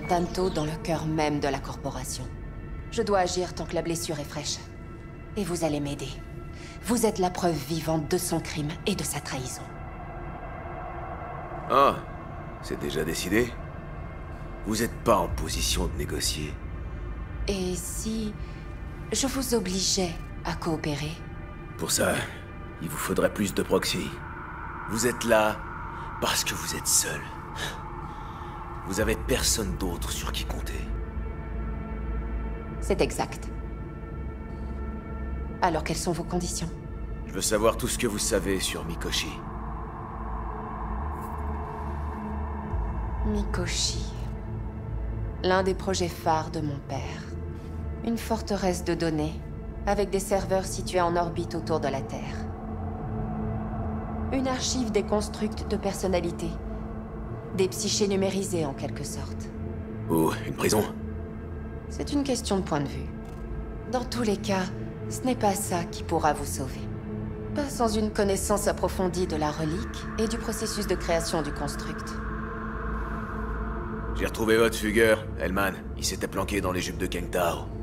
Tanto dans le cœur même de la corporation. Je dois agir tant que la blessure est fraîche. Et vous allez m'aider. Vous êtes la preuve vivante de son crime et de sa trahison. Ah, c'est déjà décidé Vous n'êtes pas en position de négocier. Et si je vous obligeais à coopérer? Pour ça, il vous faudrait plus de proxy. Vous êtes là parce que vous êtes seul. Vous avez personne d'autre sur qui compter. C'est exact. Alors quelles sont vos conditions? Je veux savoir tout ce que vous savez sur Mikoshi. Mikoshi. L'un des projets phares de mon père. Une forteresse de données, avec des serveurs situés en orbite autour de la Terre. Une archive des constructs de personnalités. Des psychés numérisés en quelque sorte. Ou une prison C'est une question de point de vue. Dans tous les cas, ce n'est pas ça qui pourra vous sauver. Pas sans une connaissance approfondie de la relique et du processus de création du construct. J'ai retrouvé votre fugueur, Hellman. Il s'était planqué dans les jupes de Keng Tao.